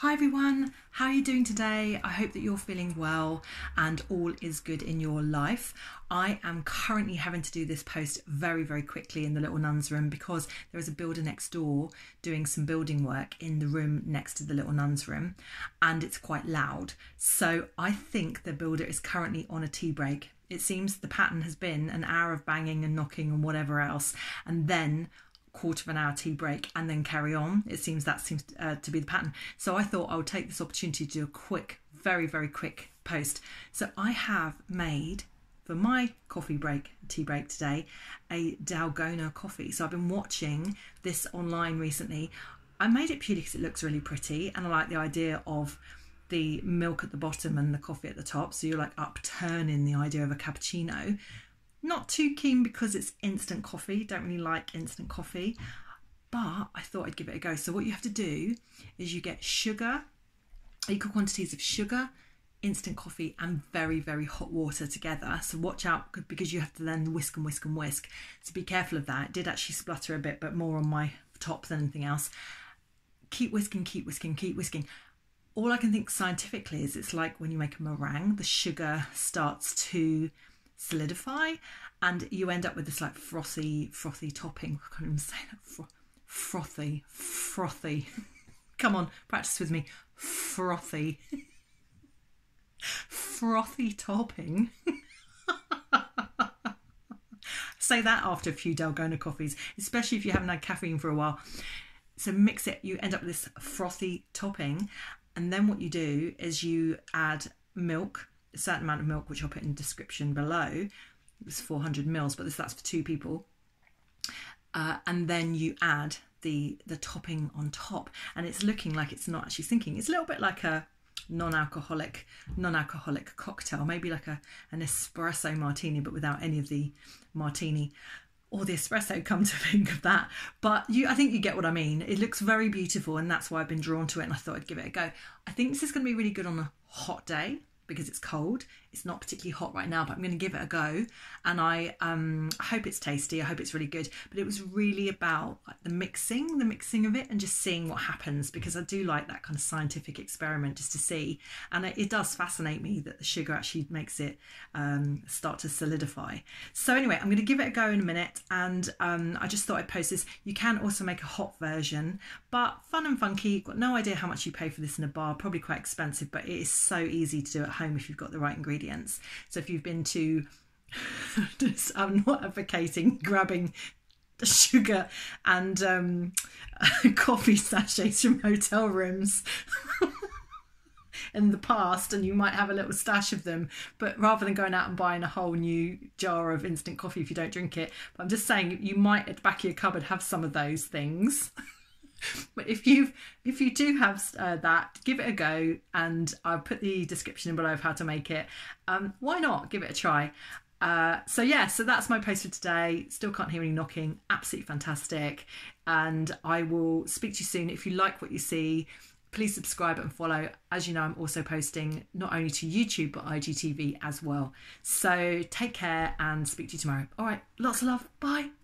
Hi everyone, how are you doing today? I hope that you're feeling well and all is good in your life. I am currently having to do this post very, very quickly in the little nun's room because there is a builder next door doing some building work in the room next to the little nun's room and it's quite loud. So I think the builder is currently on a tea break. It seems the pattern has been an hour of banging and knocking and whatever else, and then quarter of an hour tea break and then carry on. It seems that seems uh, to be the pattern. So I thought I would take this opportunity to do a quick, very, very quick post. So I have made for my coffee break, tea break today, a Dalgona coffee. So I've been watching this online recently. I made it purely because it looks really pretty and I like the idea of the milk at the bottom and the coffee at the top. So you're like upturning the idea of a cappuccino. Not too keen because it's instant coffee. Don't really like instant coffee, but I thought I'd give it a go. So what you have to do is you get sugar, equal quantities of sugar, instant coffee and very very hot water together. So watch out because you have to then whisk and whisk and whisk. So be careful of that. It did actually splutter a bit but more on my top than anything else. Keep whisking keep whisking keep whisking. All i can think scientifically is it's like when you make a meringue the sugar starts to solidify and you end up with this like frothy frothy topping. I can't even say that. Fro- frothy frothy. Come on practice with me. Frothy. Frothy topping. Say that after a few dalgona coffees especially if you haven't had caffeine for a while. So mix it. You end up with this frothy topping and then what you do is you add milk a certain amount of milk, which I'll put in the description below. It's 400 mils, but this that's for two people. Uh, and then you add the the topping on top, and it's looking like it's not actually sinking. It's a little bit like a non-alcoholic non-alcoholic cocktail, maybe like a an espresso martini, but without any of the martini or the espresso come to think of that but you i think you get what i mean it looks very beautiful and that's why i've been drawn to it and i thought i'd give it a go i think this is going to be really good on a hot day because it's cold. It's not particularly hot right now, but I'm going to give it a go. And I um, hope it's tasty. I hope it's really good. But it was really about like, the mixing, the mixing of it, and just seeing what happens because I do like that kind of scientific experiment just to see. And it, it does fascinate me that the sugar actually makes it um, start to solidify. So anyway, I'm going to give it a go in a minute. And um, I just thought I'd post this. You can also make a hot version, but fun and funky. Got no idea how much you pay for this in a bar. Probably quite expensive, but it is so easy to do at home if you've got the right ingredients. So if you've been to, I'm not advocating grabbing sugar and um, coffee sachets from hotel rooms. in the past and you might have a little stash of them but rather than going out and buying a whole new jar of instant coffee if you don't drink it i'm just saying you might at the back of your cupboard have some of those things but if you if you do have uh, that give it a go and i'll put the description below of how to make it. Um, why not? Give it a try. Uh, so yeah so that's my post for today. Still can't hear any knocking. Absolutely fantastic. And i will speak to you soon. If you like what you see please subscribe and follow. As you know i'm also posting not only to youtube but igtv as well. So take care and speak to you tomorrow. All right. Lots of love. Bye